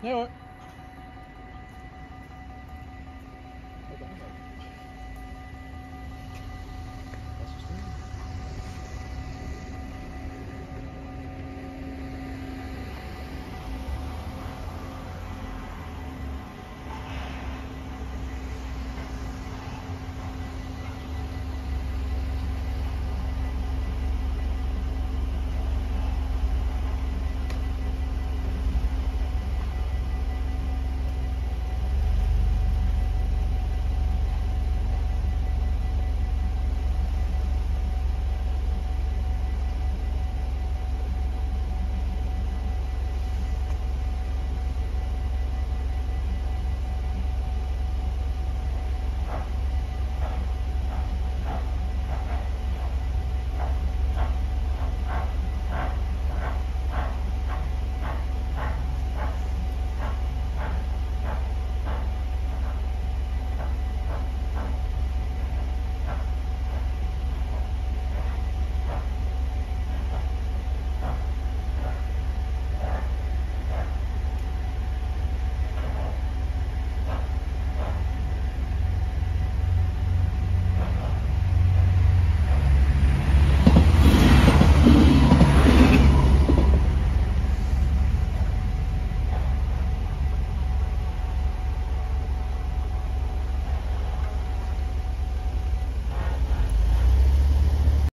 没有